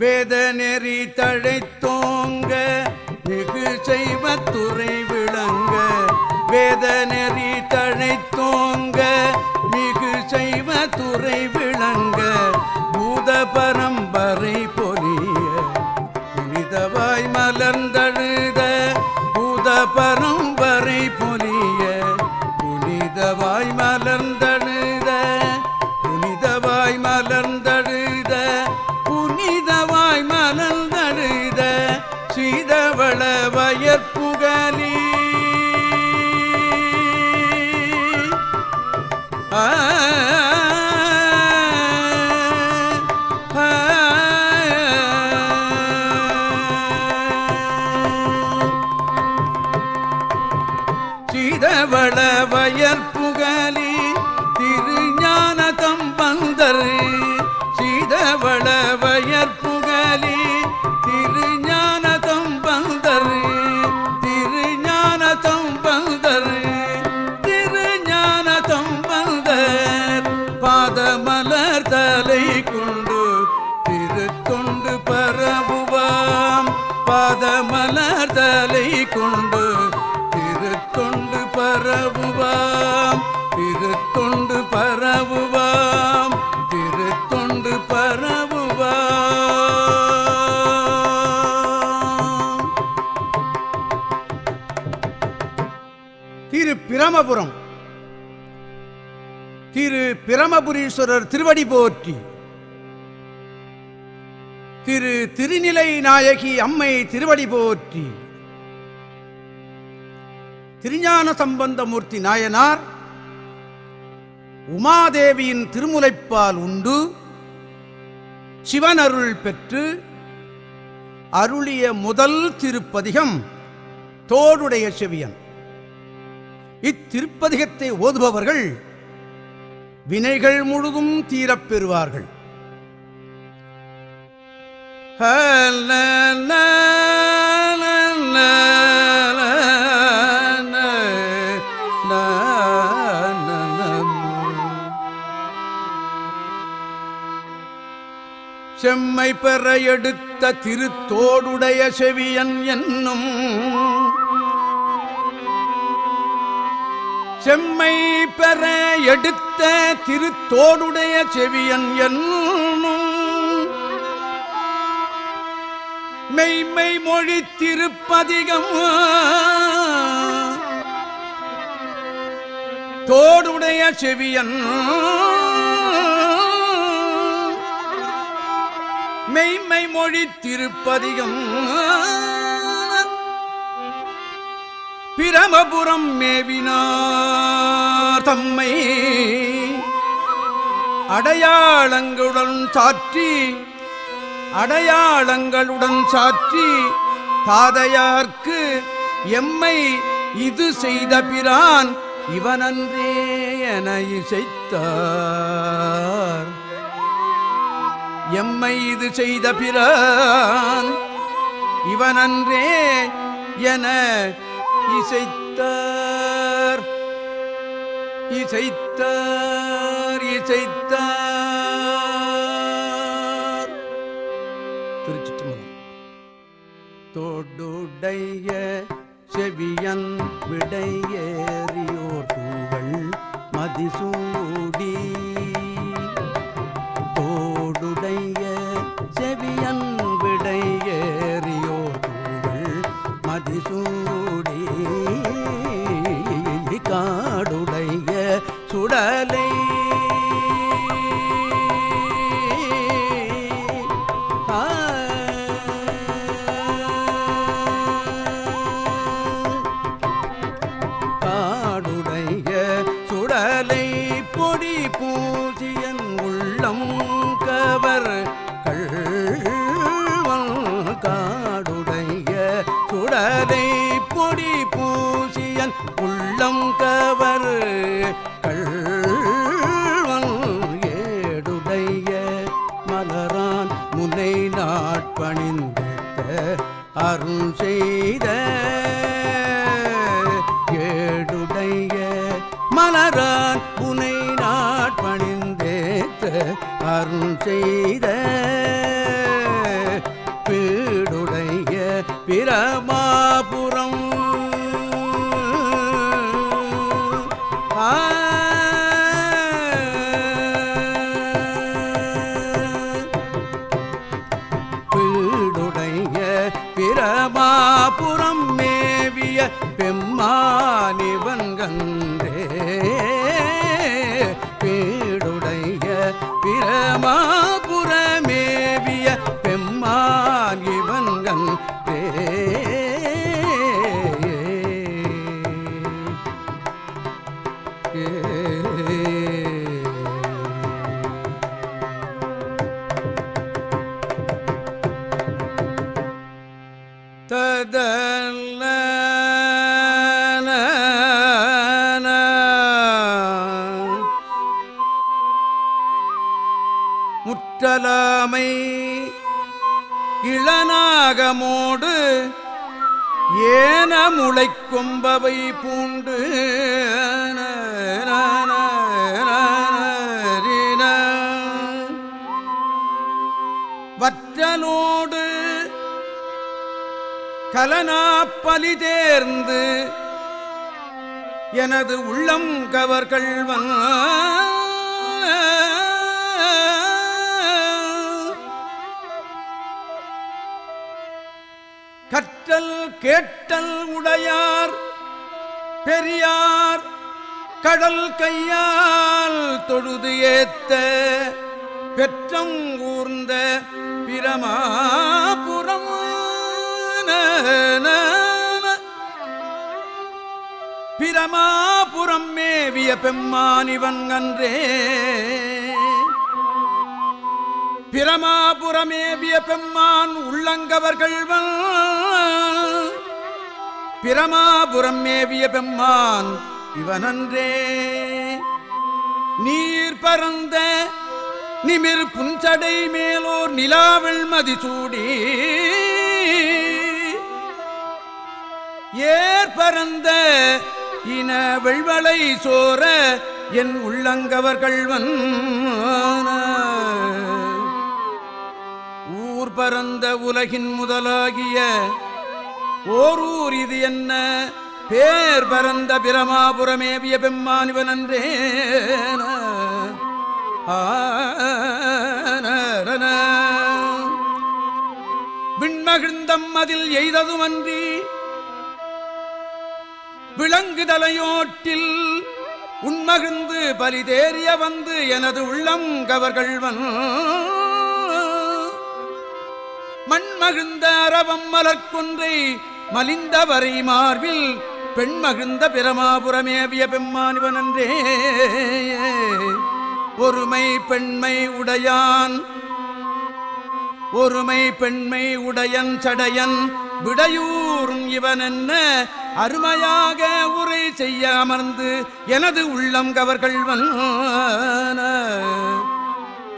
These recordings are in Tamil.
வேத நெறி தழைத்தோங்க வெகு செய்வ துறை விளங்க. வேத நெறி தழைத்தோங்க மிகு செய்வ துறை விளங்க. பூத பரம்பரை பொலிய புனிதவாய் மலர்ந்தழுத பூத பரம்ப சீதவள பரவுவாம். திருத்தொண்டு பரவுவாம். திருத்தொண்டு பரவுவாம். திரு பிரமபுரம். திரு பிரமபுரீஸ்வரர் திருவடி போற்றி. திரு திருநிலை நாயகி அம்மை திருவடி போற்றி. திருஞான சம்பந்தமூர்த்தி நாயனார் உமாதேவியின் திருமுலைப்பால் உண்டு சிவனருள் பெற்று அருளிய முதல் திருப்பதிகம் தோடுடைய செவியன். இத்திருப்பதிகத்தை ஓதுபவர்கள் வினைகள் முழுதும் தீரப் பெறுவார்கள். செம்மை பெற எடுத்த திருத்தோடுடைய செவியன் என்னும் செம்மை பெற எடுத்த திருத்தோடுடைய செவியன் என்னும் மெய்மை மொழி திருப்பதிகம் தோடுடைய செவியன் மெய்மை மொழி திருப்பதிகம். பிரமபுரம் மேவினார் தம்மை அடையாளங்களுடன் சாற்றி அடையாளங்களுடன் சாற்றி தாதையார்க்கு எம்மை இது செய்த பிரான் இவனன்றே என இசைத்தார். எம்மை இது செய்த பிறான் இவனன்றே என இசைத்தார். இசைத்தார் இசைத்தார். திருச்சிற்றம்பலம். தோடுடைய செவியன் விடைய பொடி பூசியன் உள்ளம் கவர் கள்வன் ஏடுடைய மலரான் முனை நாட்பணிந்த அருள் செய்த ஏடுடைய மலரான் புனை நாட்பணிந்தேத்த அருள் செய்த பீடுடைய பிரமா முற்றலாமை இளநாகமோடு ஏன முளை கொம்பவை பூண்டு வற்றலோடு கலனாப்பலி தேர்ந்து எனது உள்ளம் கவர்கள்வன் கற்றல் கேட்டல் உடையார் பெரியார் கடல் கையால் தொழுது ஏத்த பெற்றம் ஊர்ந்த பிரமாபுரம். பிரமாபுரம் மேவிய பெம்மானிவன் அன்றே. பிரமாபுரமேவிய பெம்மான் உள்ளங்கவர்கள்வன் பிரமாபுரம் மேவிய பெம்மான் இவனன்றே. நீர் பரந்த நிமிர் புஞ்சடை மேலோர் நிலாவெள் மதிசூடி. ஏர் பரந்த இன வெள்வளை சோர என் உள்ளங்கவர்கள்வன் ஊர் பரந்த உலகின் முதலாகிய ஓரூர் இது என்ன? பேர் பரந்த பிரமாபுரமேவிய பெம்மானிவன் அன்றே. விண்மகிழ்ந்தம் அதில் எய்ததுமன்றி விளங்குதலையோட்டில் உண்மகிழ்ந்து பலிதேறிய வந்து எனது உள்ளம் கவர்கள்வன். மண்மகிழ்ந்த அரவம் மலர்கொன்றை மலிந்தவரை மார்பில் பெண்மகிழ்ந்த பிரமாபுரமேவிய பெம்மானிவனன்றே. ஒருமை பெண்மை உடையான் ஒருமை பெண்மை உடையன் சடையன் விடையூறும் இவன் என்ன அருமையாக உரை செய்ய அமர்ந்து எனது உள்ளம் கவர்கள்வன்.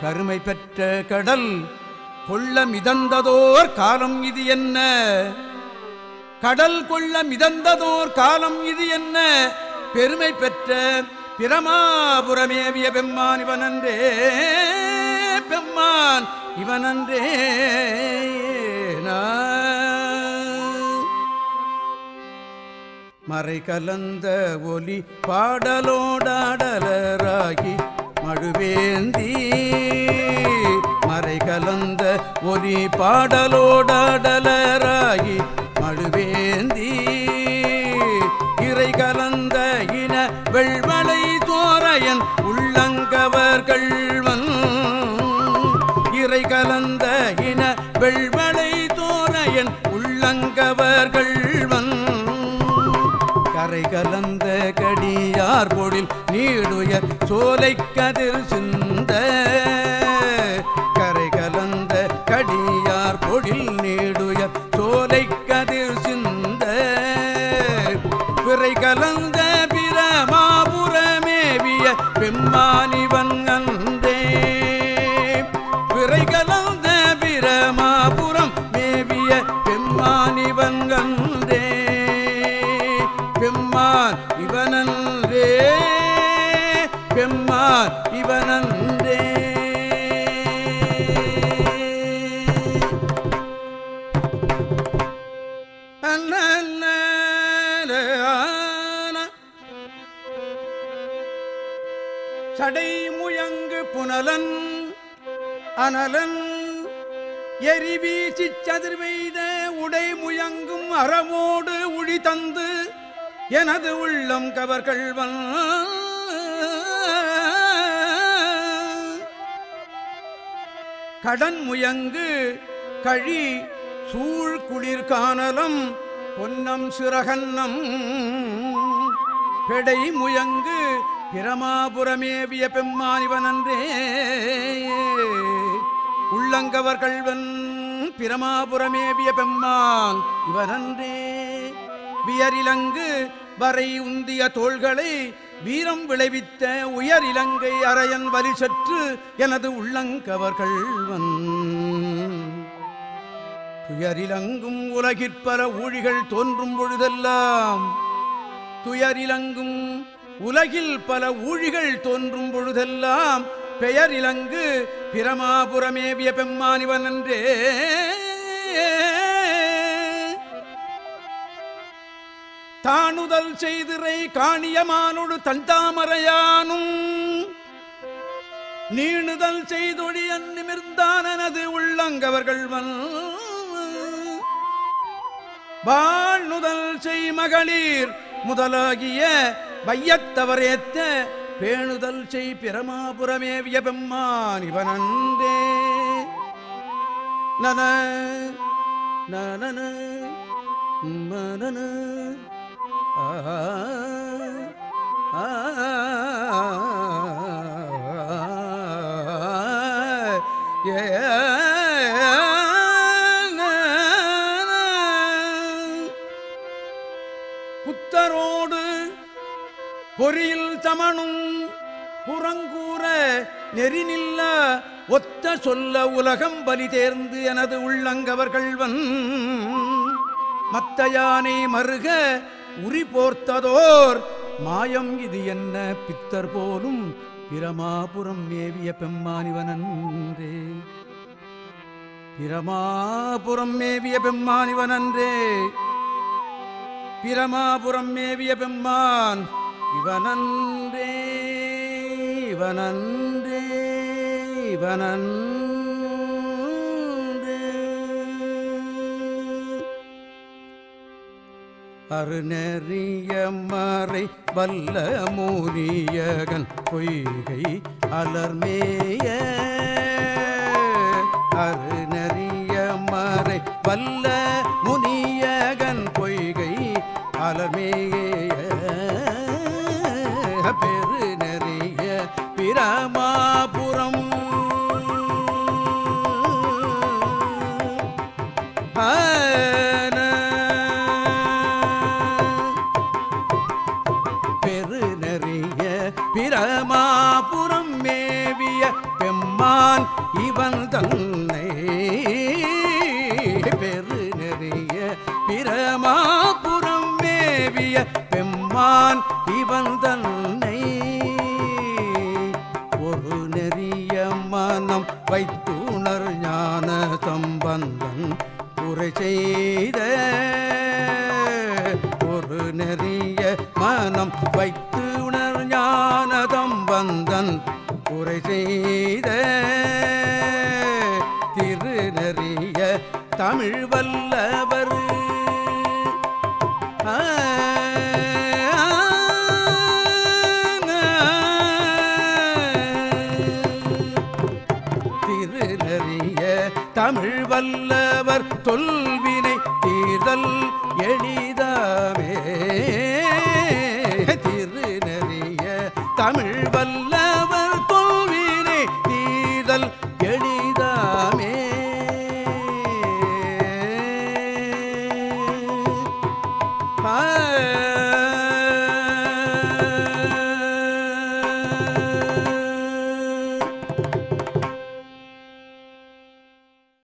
கருமை பெற்ற கடல் கொள்ள மிதந்ததோர் காலம் இது என்ன? கடல் கொள்ள மிதந்ததோர் காலம் இது என்ன? பெருமை பெற்ற பிரமாபுரமேவிய பெம்மான் இவனன்றே பெம்மான் இவனன்றே மறை கலந்த ஒலி பாடலோடாடலராகி மழுவேந்தீ கலந்த ஒரி பாடலோடலராகி மழுவேந்தி. இறை கலந்த இன வெள்வளை தோரையன் உள்ளங்கவர்கள்வன் இறை கலந்த இன வெள்வளை தோரையன் உள்ளங்கவர்கள்வன் கரை கலந்த கடியார் பொழில் நீடுய சோலை கதிர் சின்ன பெம்மானிவன் சடை முழங்கு புனலன் அனலன். எரி வீசி சதிர்வெய்த உடை முயங்கும் அறமோடு உழி தந்து எனது உள்ளம் கவர்கள்வன் கடன் முயங்கு கழி சூழ் குளிர் காணலம் பொன்னம் சிறகன்னம். பெடை முயங்கு பிரமாபுரமேவிய பெம்மானிவனன்றே உள்ளங்கவர்கள்வன் பிரமாபுரமேவிய பெம்மான் இவனன்றே. வியரிலங்கு வரை உந்திய தோள்களை வீரம் விளைவித்த உயர் இலங்கை அரையன் வலி சற்று எனது உள்ளங்கவர்கள்வன் துயரிலங்கும் உலகிற்பர ஊழிகள் தோன்றும் பொழுதெல்லாம் துயரிலங்கும் உலகில் பல ஊழிகள் தோன்றும் பொழுதெல்லாம் பெயர் இலங்கு பிரமாபுரமேவிய பெம்மானிவன் என்றே. தானுதல் செய்திரை காணியமானொடு தந்தாமரையானும் நீணுதல் செய்தொழியன் நிமிர்ந்தானது உள்ளங்கவர்கள் வாழ்நுதல் செய் மகளிர் முதலாகிய வையத்தவரேத்த பேணுதல் செய் பிரமாபுரமேவிய பெம்மான் இவனன்றே நன நனன மனன ஏ பொறியில் தமனும் புறங்கூற நெறிநில்ல ஒத்த சொல்ல உலகம் பலி தேர்ந்து எனது உள்ளங்கவர்கள்வன். மத்தயானை மருக உரி போர்த்ததோர். மாயம் இது என்ன பித்தர் போலும் பிரமாபுரம் மேவிய பெம்மானிவனன்றே. பிரமாபுரம் மேவிய பெம்மானிவனன்றே. பிரமாபுரம் மேவிய பெம்மான் இவனன்றே இவனன்றே இவனன்றே. அருநெறிய மறை வல்ல மூரியகன் பொய்கை அலர்மேய. அருநெறிய மறை வல்ல முனி பிரமாபுரம் மேவிய பெம்மான் இவன் தன்னை பெரு பெருநறிய பிரமாபுரம் மேவிய பெம்மான் இவன் தன்னை ஒரு நெறிய மனம் வைத்துணர் ஞான சம்பந்தன் குறை செய்த ஒரு நெறிய மனம் வைத்து செய்த திருநறிய தமிழ் வல்லவர். திருநறிய தமிழ் வல்லவர் தொல்வினை தீர்தல் எளிதாமே.